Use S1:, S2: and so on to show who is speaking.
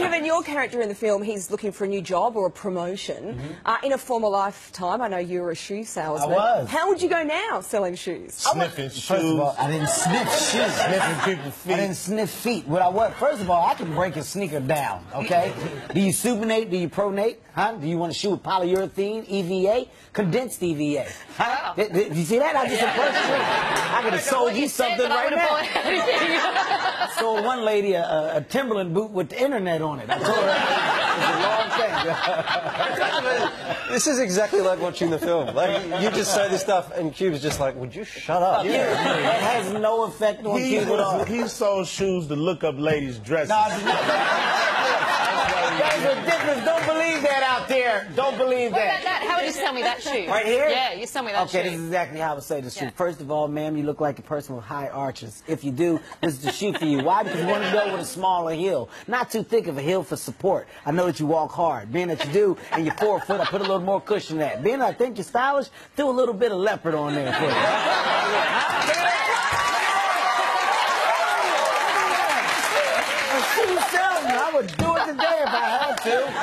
S1: Given your character in the film, he's looking for a new job or a promotion. Uh, in a former lifetime, I know you were a shoe salesman.
S2: I was.
S1: How would you go now selling shoes?
S3: Sniffing shoes.
S2: First of all, I didn't sniff shoes.
S3: Sniffing people's
S2: I didn't sniff feet. What I what? First of all, I can break a sneaker down. Okay. do you supinate? Do you pronate? Huh? Do you want to shoe with polyurethane, EVA, condensed EVA? Huh? Did, did you see that? I just approached you. I could have sold you something right now. Sold one lady a, a, a Timberland boot with the internet on it. I told her it's a long thing.
S4: This is exactly like watching the film. Like you just say this stuff, and Cube's just like, "Would you shut up?"
S2: Yeah, it has no effect on
S3: He,
S2: people at all.
S3: he sold shoes to look up ladies' dresses.
S2: No, A difference. Don't believe that out there. Don't believe
S5: What
S2: that.
S5: that? How would you sell me that shoe?
S2: Right here?
S5: Yeah, you sell me that
S2: Okay,
S5: shoe.
S2: Okay, this is exactly how I would say the shoe.
S5: Yeah.
S2: First of all, ma'am, you look like a person with high arches. If you do, this is the shoe for you. Why? Because you want to go with a smaller heel. Not too thick of a heel for support. I know that you walk hard. Being that you do, and you're four foot, I put a little more cushion in that. Being that I think you're stylish, do a little bit of leopard on there for you. Shoe salesman, I would do it today if I had to.